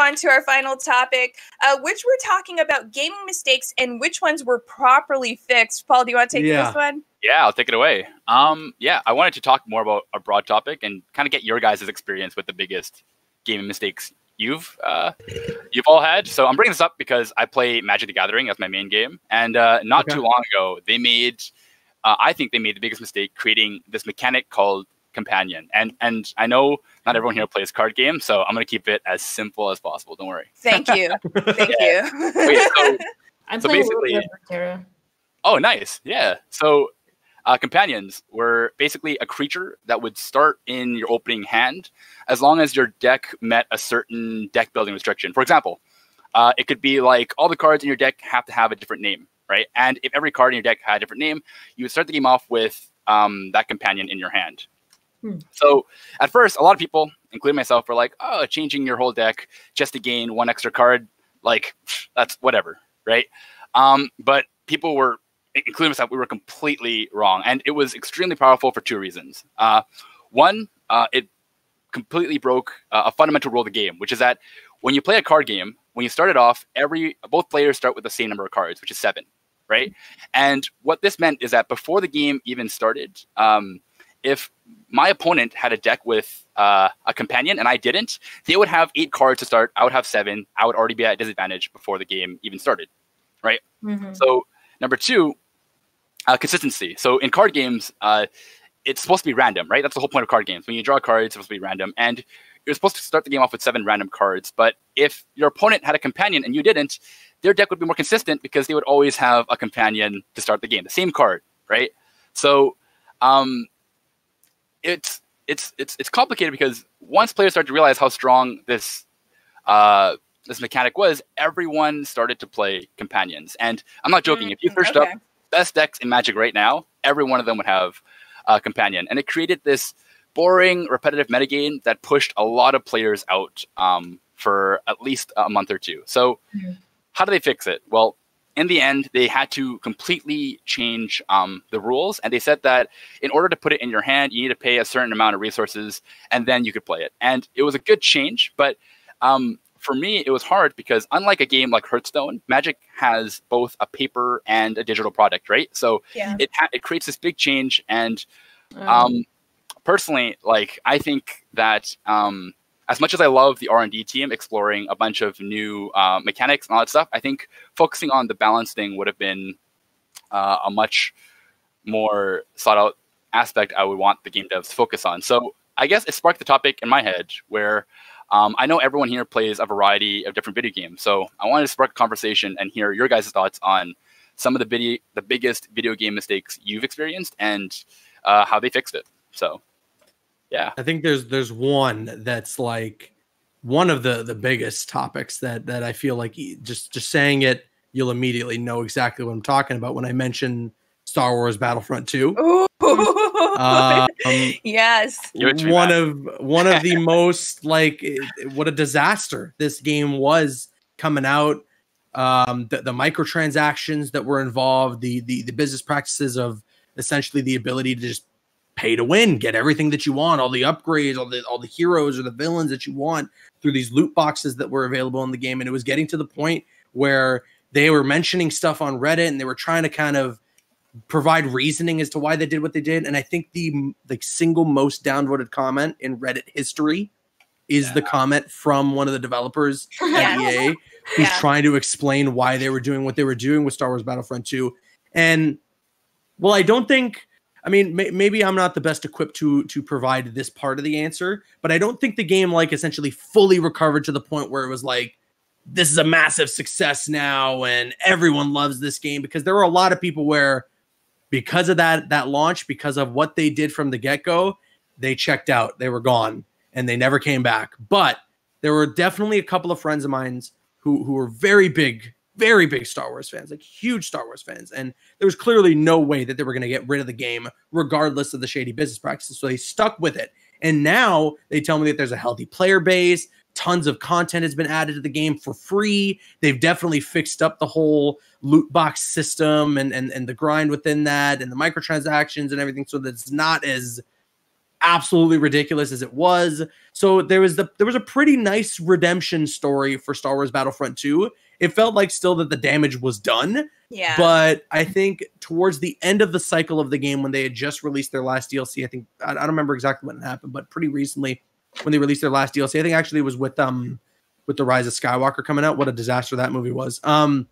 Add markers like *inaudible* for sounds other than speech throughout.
on to our final topic, uh, which we're talking about gaming mistakes and which ones were properly fixed. Paul, do you want to take Yeah. this one? Yeah, I'll take it away. Um, yeah, I wanted to talk more about a broad topic and kind of get your guys' experience with the biggest gaming mistakes you've uh, you've all had. So I'm bringing this up because I play Magic the Gathering as my main game, and uh, not Okay. too long ago they made, uh, I think they made the biggest mistake creating this mechanic called companion. And and I know not everyone here plays card games, so I'm gonna keep it as simple as possible. Don't worry. Thank you. *laughs* Thank you. Wait, so *laughs* I'm So playing basically- World. Oh, nice. Yeah. So, uh, companions were basically a creature that would start in your opening hand as long as your deck met a certain deck building restriction. For example, uh, it could be like all the cards in your deck have to have a different name, right? And if every card in your deck had a different name, you would start the game off with um, that companion in your hand. Hmm. So, at first, a lot of people, including myself, were like, "Oh, changing your whole deck just to gain one extra card, like *sniffs* that's whatever, right?" Um, but people were including myself, we were completely wrong. And it was extremely powerful for two reasons. Uh, one, uh, it completely broke uh, a fundamental rule of the game, which is that when you play a card game, when you start it off, every both players start with the same number of cards, which is seven, right? And what this meant is that before the game even started, um, if my opponent had a deck with uh, a companion and I didn't, they would have eight cards to start. I would have seven. I would already be at disadvantage before the game even started. Mhm. So number two, uh, consistency. So in card games, uh, it's supposed to be random, right? That's the whole point of card games. When you draw cards, it's supposed to be random, and you're supposed to start the game off with seven random cards. But if your opponent had a companion and you didn't, their deck would be more consistent because they would always have a companion to start the game, the same card, right? So um, it's it's it's it's complicated because once players start to realize how strong this uh, this mechanic was, everyone started to play companions. And I'm not joking. if you Mm, searched okay. up best decks in Magic right now, every one of them would have a companion, and it created this boring, repetitive metagame that pushed a lot of players out um, for at least a month or two. So, Mhm. how do they fix it? Well, in the end, they had to completely change um, the rules, and they said that in order to put it in your hand, you need to pay a certain amount of resources, and then you could play it. And it was a good change, but um, for me, it was hard because unlike a game like Hearthstone, Magic has both a paper and a digital product, right? So Yeah. it ha- it creates this big change, and Um, um, personally, like I think that um, as much as I love the R and D team exploring a bunch of new uh, mechanics and all that stuff, I think focusing on the balance thing would have been uh, a much more sought out aspect I would want the game devs to focus on. So I guess it sparked the topic in my head where um, I know everyone here plays a variety of different video games. So I wanted to spark a conversation and hear your guys' thoughts on some of the video, the biggest video game mistakes you've experienced and uh, how they fixed it. So, yeah, I think there's there's one that's like one of the the biggest topics that that I feel like just just saying it, you'll immediately know exactly what I'm talking about when I mention Star Wars Battlefront 2. Ooh. Um, *laughs* yes. Give it to me, one of one of the *laughs* most like what a disaster this game was coming out um the, the microtransactions that were involved the, the the business practices of essentially the ability to just pay to win get everything that you want all the upgrades all the all the heroes or the villains that you want through these loot boxes that were available in the game and it was getting to the point where they were mentioning stuff on reddit and they were trying to kind of provide reasoning as to why they did what they did. And I think the the single most downvoted comment in Reddit history is the comment from one of the developers *laughs* at Yes. EA who's Yeah. trying to explain why they were doing what they were doing with Star Wars Battlefront 2. And well, I don't think I mean may, maybe I'm not the best equipped to to provide this part of the answer, but I don't think the game like essentially fully recovered to the point where it was like this is a massive success now and everyone loves this game because there were a lot of people where because of that that launch because of what they did from the get-go they checked out they were gone and they never came back. But there were definitely a couple of friends of mine who who were very big very big Star Wars fans like huge Star Wars fans and there was clearly no way that they were going to get rid of the game regardless of the shady business practices so they stuck with it and now they tell me that there's a healthy player base tons of content has been added to the game for free they've definitely fixed up the whole loot box system and and, and the grind within that and the microtransactions and everything so that it's not as absolutely ridiculous as it was. So there was the there was a pretty nice redemption story for Star Wars Battlefront 2. It felt like still that the damage was done, Yeah. but I think towards the end of the cycle of the game, when they had just released their last DLC, I think I, I don't remember exactly when it happened, but pretty recently when they released their last DLC, I think actually it was with um with the Rise of Skywalker coming out. What a disaster that movie was. Um,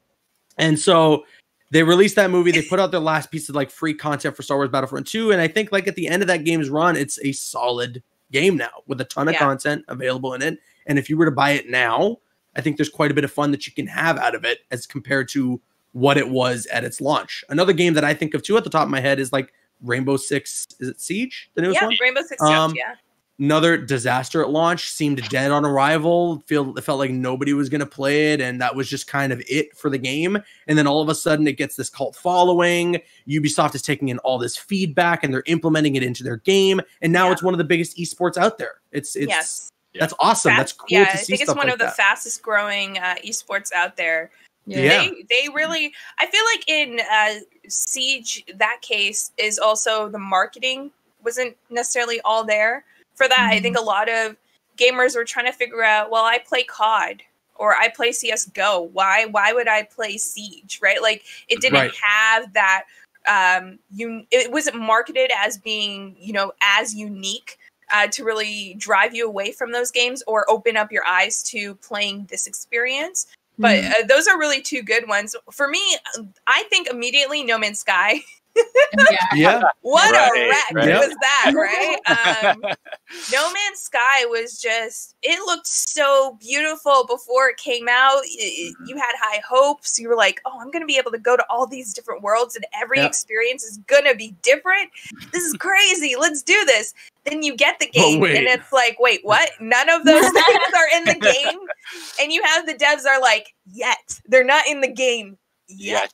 and so they released that movie. They put out their last piece of like free content for Star Wars Battlefront 2, and I think like at the end of that game's run, it's a solid game now with a ton of Yeah. content available in it. And if you were to buy it now, I think there's quite a bit of fun that you can have out of it as compared to what it was at its launch. Another game that I think of too at the top of my head is like Rainbow Six. Is it Siege? The newest yeah, one. Rainbow Six Um, yeah. Another disaster at launch. Seemed dead on arrival. Feel it felt like nobody was going to play it, and that was just kind of it for the game. And then all of a sudden, it gets this cult following. Ubisoft is taking in all this feedback, and they're implementing it into their game. And now Yeah. it's one of the biggest esports out there. It's it's yes. That's awesome. Fast- That's cool yeah, to I see think it's one like of the fastest growing uh, esports out there. Yeah. Yeah. They they really I feel like in uh, Siege that case is also the marketing wasn't necessarily all there for that. I think Mm-hmm. a lot of gamers were trying to figure out, well, I play COD or I play CS:GO. Why why would I play Siege? Right? Like it didn't Right. have that um you it wasn't marketed as being, you know, as unique uh, to really drive you away from those games or open up your eyes to playing this experience. But Mhm. uh, those are really two good ones. For me, I think immediately No Man's Sky. Yeah. Yeah, What Right, a wreck right. was that, right? *laughs* Um, no Man's Sky was just, it looked so beautiful before it came out. Y- y- Mm-hmm. You had high hopes. You were like, oh, I'm going to be able to go to all these different worlds and every Yep. experience is going to be different. This is crazy. Let's do this. Then you get the Oh, game wait. and it's like, wait, what? None of those *laughs* things are in the game. And you have the devs are like, yet. They're not in the game yet Yet.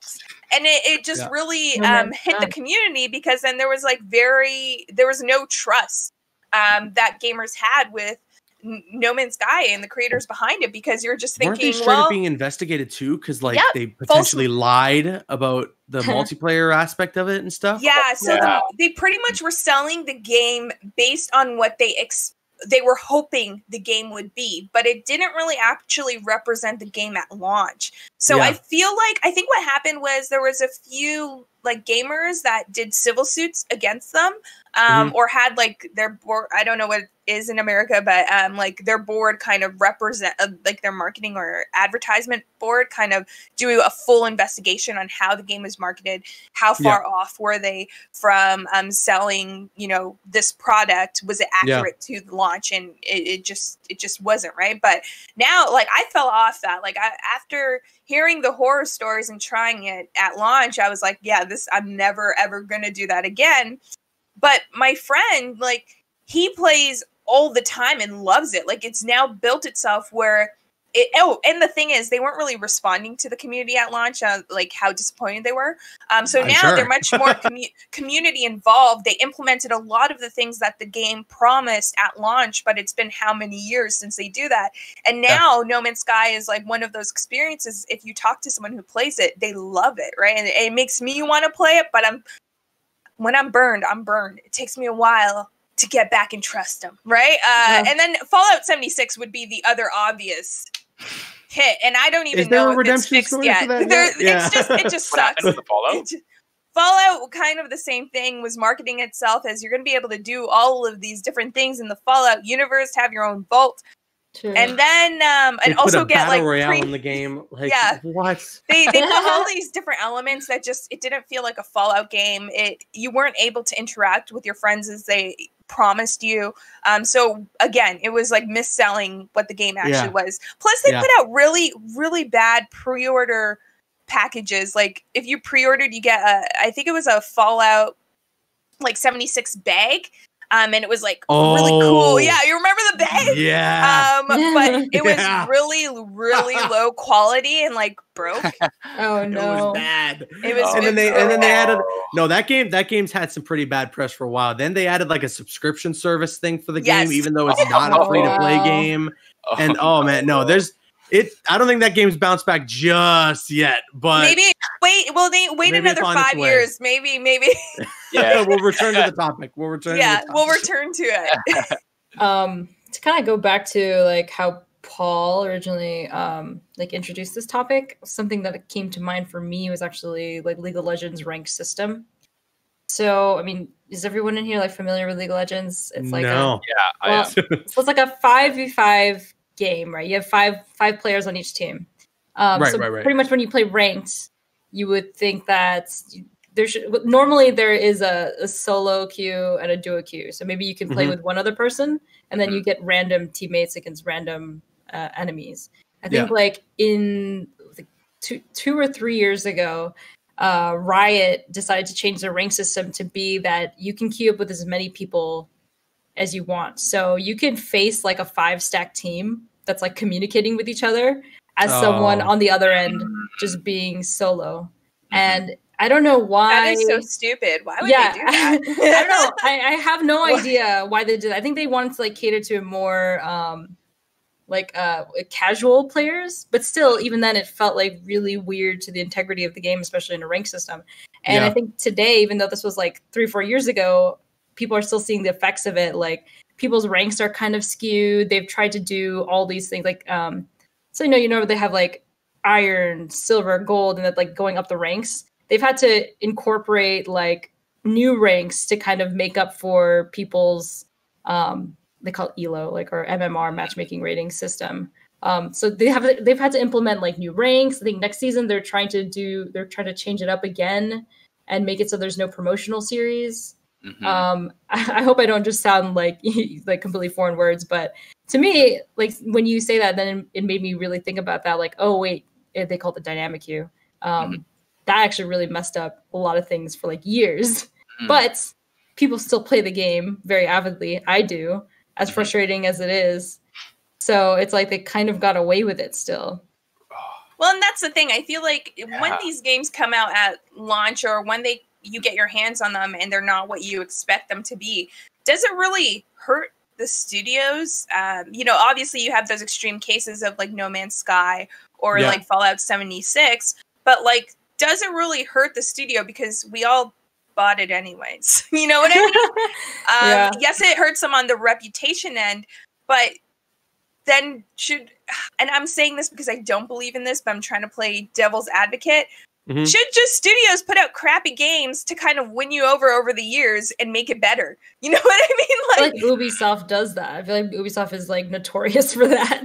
and it, it just Yeah. really No um, Man's hit the community because then there was like very there was no trust um, that gamers had with No Man's Sky and the creators behind it because you're just thinking, weren't they thinking, well, up being investigated too? Because like Yep, they potentially lied about the *laughs* multiplayer aspect of it and stuff. yeah. So Yeah. The, they pretty much were selling the game based on what they ex- they were hoping the game would be, but it didn't really actually represent the game at launch. So Yeah. I feel like I think what happened was there was a few like gamers that did civil suits against them, um, Mm-hmm. or had like their board. I don't know what is in America, but um, like their board kind of represent uh, like their marketing or advertisement board kind of do a full investigation on how the game was marketed, how Yeah. far off were they from um, selling, you know, this product? Was it Yeah. accurate to the launch? And it, it just it just wasn't right. But now, like I fell off that. Like I, after hearing the horror stories and trying it at launch, I was like, yeah, this I'm never ever gonna do that again. But my friend, like, he plays all the time and loves it. Like it's now built itself where it, oh, and the thing is, they weren't really responding to the community at launch, uh, like how disappointed they were. Um, so I'm now sure. they're much more *laughs* commu- community involved. They implemented a lot of the things that the game promised at launch, but it's been how many years since they do that? And Yeah. now No Man's Sky is like one of those experiences. If you talk to someone who plays it, they love it, right? And it makes me want to play it, but I'm when I'm burned, I'm burned. It takes me a while to get back and trust them, right? Uh, Yeah. And then Fallout 76 would be the other obvious hit, and I don't even Is there know a if it's redemption fixed story yet. for that *laughs* There- Yeah. It's just it just *laughs* sucks. happened with the Fallout? It Fallout, kind of the same thing, was marketing itself as you're going to be able to do all of these different things in the Fallout universe, have your own vault, True. and then um, They and put also a get battle like royale pre- in the game. Like Yeah. what? they they put all *laughs* these different elements that just it didn't feel like a Fallout game. It you weren't able to interact with your friends as they promised you. Um, so again, it was like mis-selling what the game actually Yeah. was. Plus, they Yeah. put out really really bad pre-order packages. Like if you pre-ordered, you get a I think it was a Fallout like 76 bag. Um, and it was like oh. really Oh. cool. Yeah, you remember the bag? Yeah. Um, but *laughs* it was Yeah. really, really *laughs* low quality and like broke. *laughs* oh no, It no. was bad. It was, And then they it and then they added no that game that game's had some pretty bad press for a while. Then they added like a subscription service thing for the Yes. game, even though it's not a Oh, free to play wow. game. And oh man, no, there's it. I don't think that game's bounced back just yet. But maybe wait. Well, they wait another five years. Maybe, maybe. *laughs* Yeah. *laughs* we'll return to the topic. We'll return. yeah, to the we'll return to it. *laughs* um to kind of go back to like how paul originally um like introduced this topic something that came to mind for me was actually like league of legends rank system so i mean is everyone in here like familiar with league of legends it's like a, no. Yeah, I well, am. so it's like a 5v5 game right you have five five players on each team um Right, so right, right. pretty much when you play ranked you would think that you- there should normally there is a, a solo queue and a duo queue so maybe you can play Mhm. with one other person and then you get random teammates against random uh, enemies i think Yeah. like in like, two, two or three years ago uh, riot decided to change their rank system to be that you can queue up with as many people as you want so you can face like a five stack team that's like communicating with each other as someone Oh. on the other end just being solo and i don't know why That is so stupid. Why would yeah they do that? *laughs* i don't know I, I have no *laughs* idea why they did that. i think they wanted to like cater to more um like uh casual players but still even then it felt like really weird to the integrity of the game especially in a rank system and i think today even though this was like three four years ago people are still seeing the effects of it like people's ranks are kind of skewed. They've tried to do all these things like um so you know you know they have like iron silver gold and that like going up the ranks. They've had to incorporate like new ranks to kind of make up for people's um they call it elo like or mmr matchmaking rating system. Um so they have they've had to implement like new ranks. I think next season they're trying to do they're trying to change it up again and make it so there's no promotional series Mhm. um I, *laughs* I hope i don't just sound like *laughs* like completely foreign words but to me like when you say that then it made me really think about that like oh wait eh, they call it the dynamic queue um that actually really messed up a lot of things for like years Mhm. but people still play the game very avidly i do as Mhm. frustrating as it is so it's like they kind of got away with it still Well, and that's the thing. I feel like when these games come out at launch or when they you get your hands on them and they're not what you expect them to be, does it really hurt the studios? Um, you know, obviously you have those extreme cases of like No Man's Sky or Yeah. like Fallout 76, but like does it really hurt the studio because we all bought it anyways? *laughs* you know what I mean? *laughs* Um, Yeah. Yes, it hurts them on the reputation end, but then should, and I'm saying this because I don't believe in this, but I'm trying to play devil's advocate. Mhm. Should just studios put out crappy games to kind of win you over over the years and make it better? *laughs* You know what I mean? I Like, feel like ubisoft does that i feel like ubisoft is like notorious *laughs* for that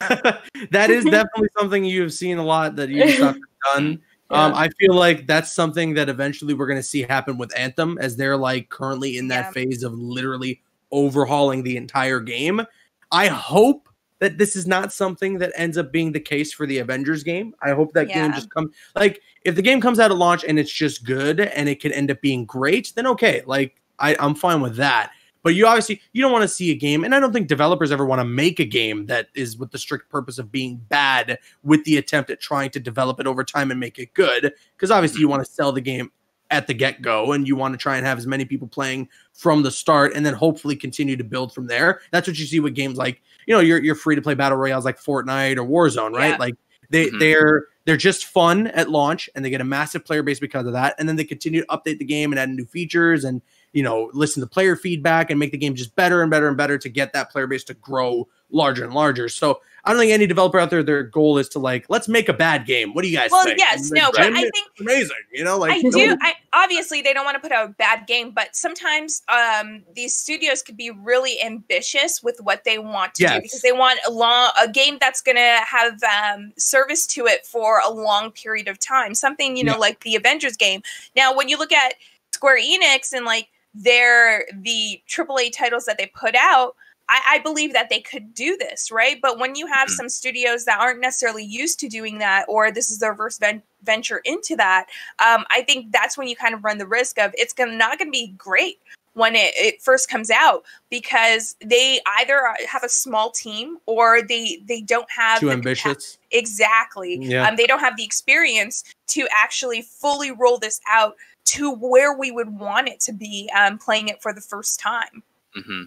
*laughs* that is definitely something you've seen a lot that Ubisoft has done. Um, I feel like that's something that eventually we're going to see happen with Anthem as they're like currently in that Yeah. phase of literally overhauling the entire game. I hope that this is not something that ends up being the case for the Avengers game. I hope that game just comes like if the game comes out at launch and it's just good and it can end up being great, then okay, like I, I'm fine with that. But you obviously you don't want to see a game, and I don't think developers ever want to make a game that is with the strict purpose of being bad with the attempt at trying to develop it over time and make it good. Because obviously you mm-hmm. want to sell the game at the get go, and you want to try and have as many people playing from the start, and then hopefully continue to build from there. That's what you see with games like you know your your free to play battle royales like Fortnite or Warzone, right? Yeah. Like they Mhm. they're they're just fun at launch, and they get a massive player base because of that, and then they continue to update the game and add new features and you know listen to player feedback and make the game just better and better and better to get that player base to grow larger and larger. So I don't think any developer out there their goal is to like let's make a bad game. What do you guys well, think? yes, no, but I it's think amazing. You know, like I no- do. I obviously they don't want to put out a bad game, but sometimes um, these studios could be really ambitious with what they want to Yes. do because they want a long a game that's going to have um, service to it for a long period of time. Something you know Yeah. like the Avengers game. Now, when you look at Square Enix and like their the AAA titles that they put out. I, I believe that they could do this, right? But when you have Mhm. some studios that aren't necessarily used to doing that, or this is their first ven- venture into that, um, I think that's when you kind of run the risk of it's gonna not gonna be great when it, it first comes out because they either have a small team or they they don't have too the ambitious. exactly Yeah. um, they don't have the experience to actually fully roll this out to where we would want it to be um, playing it for the first time Mm-hmm.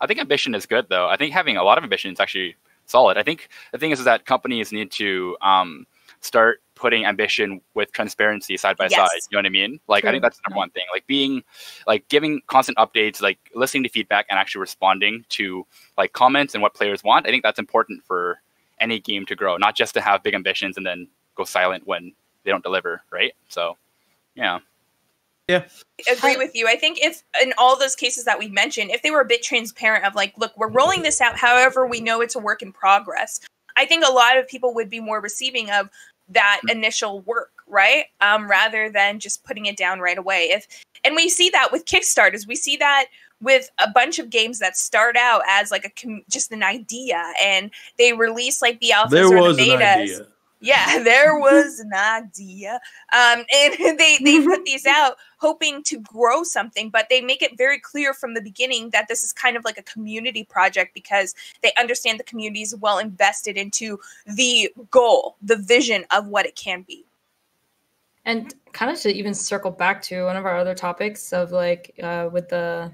I think ambition is good, though. I think having a lot of ambition is actually solid. I think the thing is, is that companies need to um, start putting ambition with transparency side by Yes. side. You know what I mean? Like I think that's the number one thing. Like being like giving constant updates, like listening to feedback and actually responding to like comments and what players want. I think that's important for any game to grow, not just to have big ambitions and then go silent when they don't deliver, right? So yeah. Yeah. Agree with you. I think if in all those cases that we mentioned, if they were a bit transparent of like, look, we're rolling this out, however, we know it's a work in progress. I think a lot of people would be more receiving of that initial work, right? Um, rather than just putting it down right away. If and we see that with Kickstarters, we see that with a bunch of games that start out as like a com- just an idea, and they release like the alphas There or was the an betas. Yeah, *laughs* there was an idea. Um, and *laughs* they, they put these out hoping to grow something, but they make it very clear from the beginning that this is kind of like a community project because they understand the community is well invested into the goal, the vision of what it can be. And kind of to even circle back to one of our other topics of like uh, with the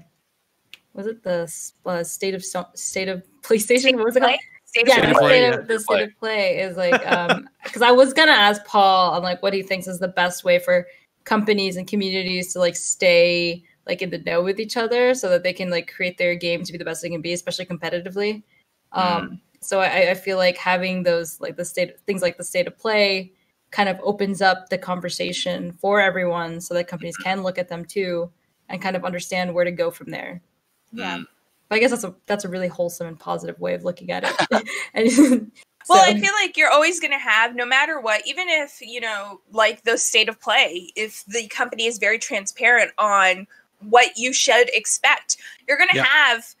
was it the uh, state of state of *laughs* PlayStation? What was it called? State Yeah, State the of play. play, state yeah. of, the State of play is like um *laughs* because I was gonna ask Paul on like what he thinks is the best way for companies and communities to like stay like in the know with each other so that they can like create their game to be the best they can be, especially competitively. Um, so I, I feel like having those like the state things like the state of play kind of opens up the conversation for everyone so that companies can look at them too and kind of understand where to go from there. Yeah. Mm. But I guess that's a that's a really wholesome and positive way of looking at it. *laughs* *laughs* and, *laughs* Well, so- I feel like you're always going to have, no matter what, even if, you know, like the state of play, if the company is very transparent on what you should expect, you're going to Yeah. have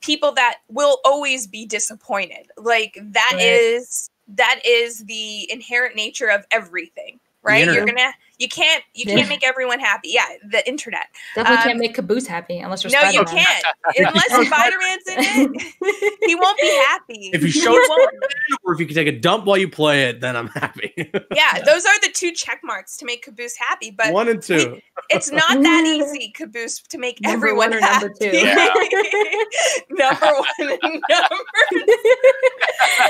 people that will always be disappointed. Like that Right. is that is the inherent nature of everything, right? You're going to you can't you can't make everyone happy. Yeah, the internet. Definitely Um, can't make Caboose happy unless you're No, you Spider-Man. can't. *laughs* Unless Spider-Man's in it, *laughs* he won't be happy. If you *laughs* show won't or if you can take a dump while you play it, then I'm happy. yeah, those are the two check marks to make Caboose happy. But One and two. it's not that easy, Caboose, to make Number everyone one or happy. number two? Yeah. number one and number.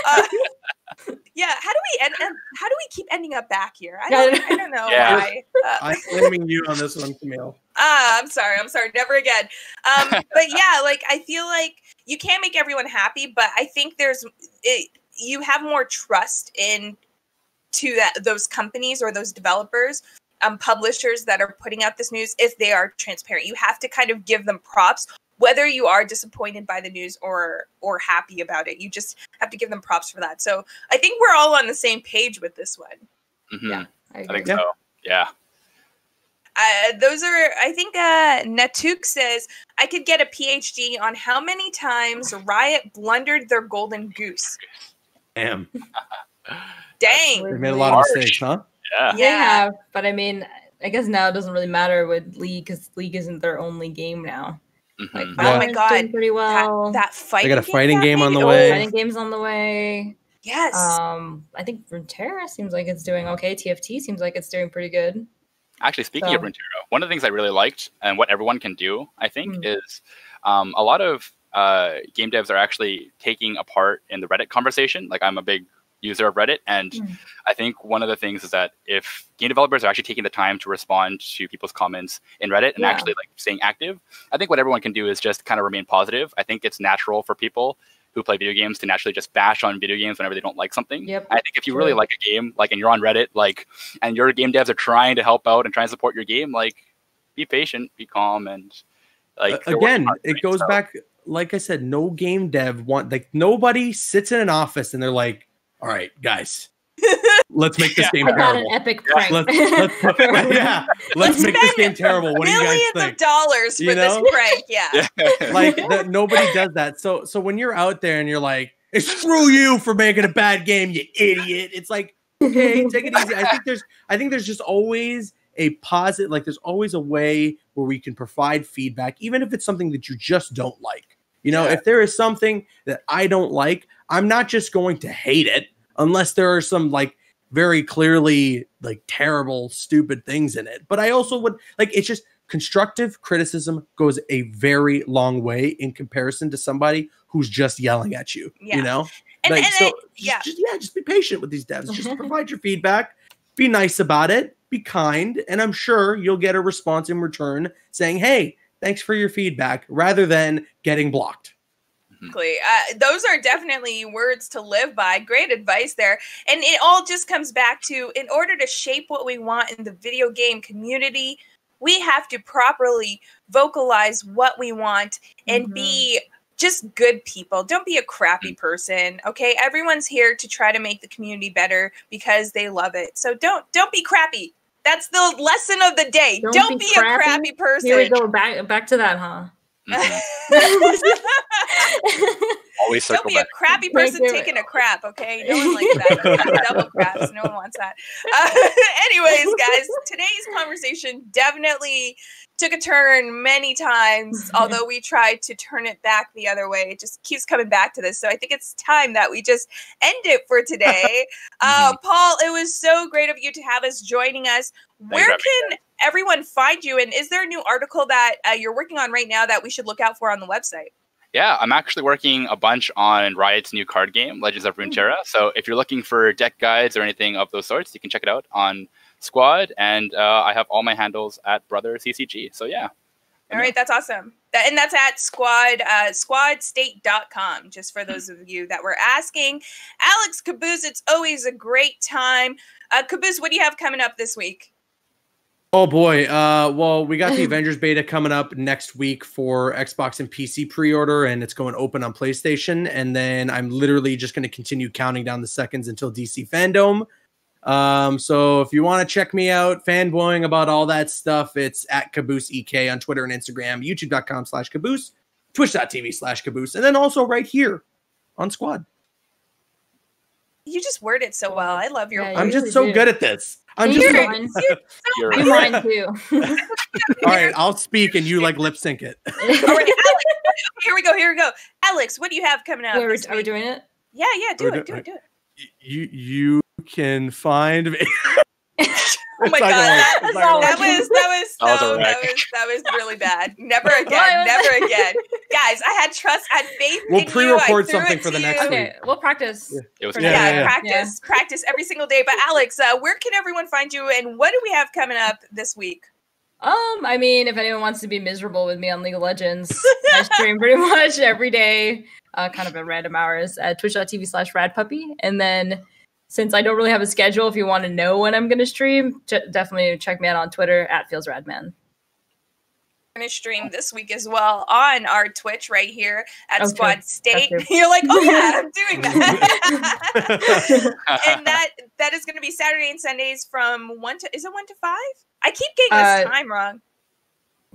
Uh, yeah, how do we end? end- How do we keep ending up back here? I don't. I don't know Yeah. why. Uh, I'm blaming you on this one, Camille. *laughs* Ah, I'm sorry. I'm sorry. Never again. Um, but *laughs* yeah, like I feel like you can't make everyone happy, but I think there's it, you have more trust in to that those companies or those developers, um, publishers that are putting out this news if they are transparent. You have to kind of give them props, whether you are disappointed by the news or or happy about it. You just have to give them props for that. So I think we're all on the same page with this one. Mhm. Yeah. I I think Yeah. so. Yeah. Uh, those are, I think, uh, Natuk says, I could get a PhD on how many times Riot blundered their golden goose. Damn. *laughs* Dang. They made a lot of mistakes, huh? Yeah. They have, but I mean, I guess now it doesn't really matter with League because League isn't their only game now. Like, Mhm. Oh my God, pretty well. That, that fighting They got a fighting game on the Oh, way. Fighting games on the way. Yes. Um, I think Runeterra seems like it's doing okay. TFT seems like it's doing pretty good. Actually, speaking So- of Runeterra, one of the things I really liked and what everyone can do, I think, Mm. is um, a lot of uh, game devs are actually taking a part in the Reddit conversation. Like, I'm a big user of Reddit, and Mm. I think one of the things is that if game developers are actually taking the time to respond to people's comments in Reddit and Yeah. actually like staying active, I think what everyone can do is just kind of remain positive. I think it's natural for people who play video games to naturally just bash on video games whenever they don't like something. Yep. I think if you really like a game, like, and you're on Reddit, like, and your game devs are trying to help out and trying to support your game, like, be patient, be calm, and like Uh, again, it goes So, back. Like I said, no game dev want like nobody sits in an office and they're like, "All right, guys, *laughs* let's make this game I got an terrible. epic Let's, *laughs* let's, yeah, let's Let's make this spend game terrible. What do you guys Millions think?" of dollars for You this know? prank. Yeah. *laughs* Yeah. like that nobody does that. So so when you're out there and you're like, "Hey, screw you for making a bad game, you idiot. It's like, okay, take it easy. I think there's I think there's just always a positive, like there's always a way where we can provide feedback, even if it's something that you just don't like. You know, Yeah. if there is something that I don't like, I'm not just going to hate it unless there are some like very clearly like terrible, stupid things in it. But I also would like it's just constructive criticism goes a very long way in comparison to somebody who's just yelling at you. Yeah. You know, And, like and so, just- yeah. just, yeah, just be patient with these devs. Just *laughs* provide your feedback. be nice about it, be kind, and I'm sure you'll get a response in return saying, "Hey, thanks for your feedback," rather than getting blocked. Exactly. Uh, those are definitely words to live by. Great advice there. And it all just comes back to in order to shape what we want in the video game community, we have to properly vocalize what we want and Mhm. be just good people. Don't be a crappy person, okay? Everyone's here to try to make the community better because they love it. So don't don't be crappy. That's the lesson of the day. Don't, Don't be, be a crappy. crappy person. Here we go back back to that, huh? Mhm. *laughs* *laughs* *laughs* Always Don't circle be a crappy person right, taking a crap, okay? No one likes that. *laughs* Double craps. No one wants that. Uh, *laughs* anyways, guys, today's conversation definitely took a turn many times, *laughs* although we tried to turn it back the other way. It just keeps coming back to this. So I think it's time that we just end it for today. uh, Paul, it was so great of you to have us joining us. Where can everyone find you? And is there a new article that uh, you're working on right now that we should look out for on the website? Yeah, I'm actually working a bunch on Riot's new card game, Legends of Runeterra. So if you're looking for deck guides or anything of those sorts, you can check it out on Squad. And uh, I have all my handles at Brother CCG. So yeah. All right, that's awesome. That, and that's at squad uh, squadstate.com, just for those of you that were asking. Alex Caboose, it's always a great time. Uh, Caboose, what do you have coming up this week? Oh boy. Uh well, we got the *laughs* Avengers beta coming up next week for Xbox and PC pre-order and it's going open on PlayStation and then I'm literally just going to continue counting down the seconds until DC Fandom. Um so if you want to check me out fanboying about all that stuff, it's at Caboose EK on Twitter and Instagram, youtube.com slash caboose, twitch.tv slash caboose, and then also right here on Squad. You just word it so well. I love your. Yeah, words. I'm usually just so do. good at this. I'm Do just so- mine. *laughs* You're- Do mine too. *laughs* all right. I'll speak and you like lip sync it. *laughs* All right, Alex, here we go. Here we go. Alex, what do you have coming out? Wait, are, we, are we doing it? Yeah, yeah, do We're it, do- do it, do it. you you can find me. Oh my god, that, It's not gonna that was that was That was so that was that was really bad. Never again, never again, guys. I had trust, I had faith We'll in you. I pre-record threw something for the next you. week. We'll practice. Yeah. It was Yeah, Yeah, yeah, yeah. practice, practice every single day. But Alex, uh, where can everyone find you, and what do we have coming up this week? Um, I mean, if anyone wants to be miserable with me on League of Legends, *laughs* I stream pretty much every day, uh, kind of at random hours at twitch.tv slash radpuppy. And then since I don't really have a schedule, if you want to know when I'm going to stream, j- definitely check me out on Twitter at feelsradman. We're gonna stream this week as well on our Twitch right here at Okay, Squad State. okay. *laughs* You're like, oh yeah, I'm doing that. *laughs* and that that is going to be Saturday and Sundays from one to is it one to five? I keep getting this Uh, time wrong.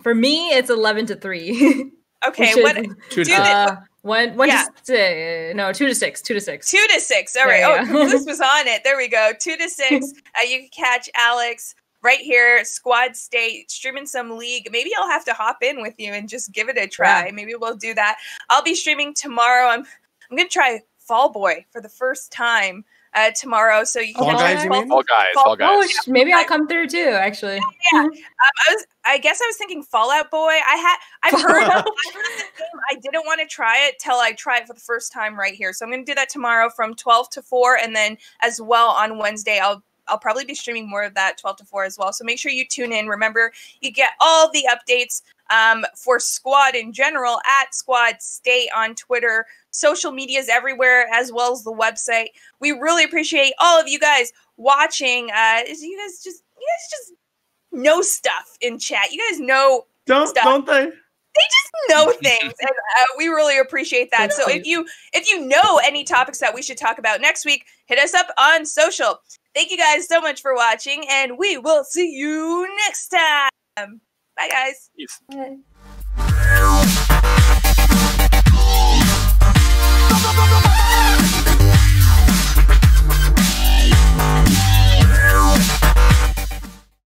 For me, it's 11 to 3. *laughs* Okay, which what is, Two Do to- uh, one, one Yeah. to six, no, two to six, two to six. two to six. All right. Yeah, Oh, yeah. Caboose was on it. There we go. Two to six. uh, you can catch Alex right here, Squad State, streaming some league. Maybe I'll have to hop in with you and just give it a try. Yeah. Maybe we'll do that. I'll be streaming tomorrow. I'm I'm gonna try Fall Boy for the first time uh, tomorrow. So you Fall can Guys, check you Fall- mean? All guys, Fall- all guys. Oh, maybe I'll come through too, actually. Um, I was, I guess I was thinking Fall Out Boy. I had, I've heard, of, I've heard the game. I didn't want to try it till I try it for the first time right here. So I'm going to do that tomorrow from 12 to 4, and then as well on Wednesday, I'll, I'll probably be streaming more of that 12 to 4 as well. So make sure you tune in. Remember, you get all the updates um, for Squad in general at Squad State on Twitter, social medias everywhere, as well as the website. We really appreciate all of you guys watching. Uh, you guys just, you guys just know stuff in chat. You guys know don't Stop. don't they? They just know *laughs* things, and uh, we really appreciate that. That's So if you if you know any topics that we should talk about next week, hit us up on social. Thank you guys so much for watching, and we will see you next time. Bye, guys. Bye.